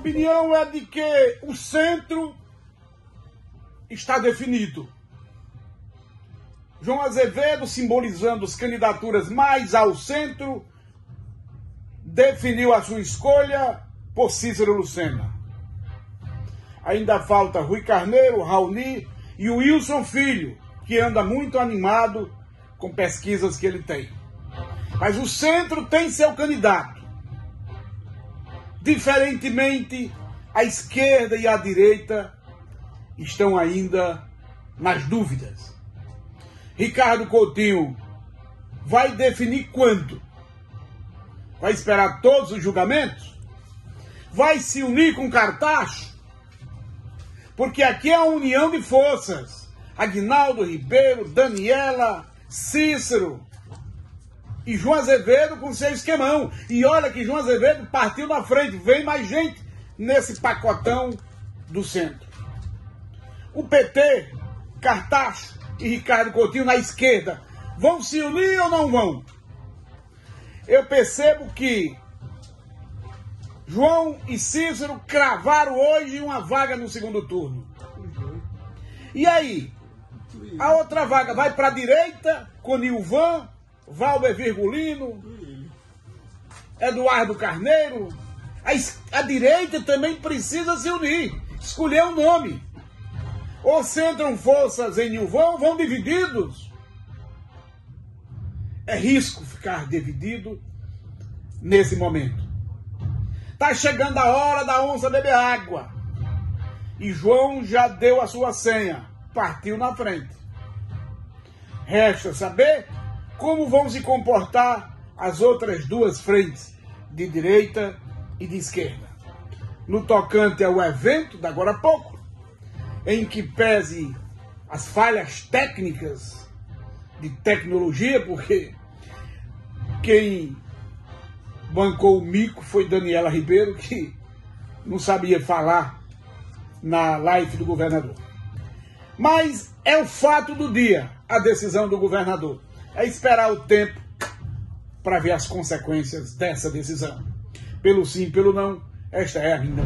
opinião é de que o centro está definido. João Azevedo, simbolizando as candidaturas mais ao centro, definiu a sua escolha por Cícero Lucena. Ainda falta Rui Carneiro, Raoni e o Wilson Filho, que anda muito animado com pesquisas que ele tem. Mas o centro tem seu candidato. Diferentemente, a esquerda e a direita estão ainda nas dúvidas. Ricardo Coutinho vai definir quando? Vai esperar todos os julgamentos? Vai se unir com Cartacho? Porque aqui é a união de forças. Aguinaldo Ribeiro, Daniela, Cícero e João Azevedo com seu esquemão. E olha que João Azevedo partiu na frente, vem mais gente nesse pacotão do centro. O PT, Cartacho e Ricardo Coutinho na esquerda vão se unir ou não vão? Eu percebo que João e Cícero cravaram hoje uma vaga no segundo turno. E aí? A outra vaga vai para a direita com Nilvan, Valber Virgulino, Eduardo Carneiro. A, a direita também precisa se unir, escolher um nome. Ou centram forças em Nilvan, vão divididos. É risco ficar dividido nesse momento. Está chegando a hora da onça beber água. E João já deu a sua senha. Partiu na frente. Resta saber como vão se comportar as outras duas frentes, de direita e de esquerda. No tocante ao evento da agora a pouco, em que pese as falhas técnicas de tecnologia, porque quem bancou o mico foi Daniela Ribeiro, que não sabia falar na live do governador. Mas é o fato do dia, a decisão do governador é esperar o tempo para ver as consequências dessa decisão. Pelo sim, pelo não, esta é a minha.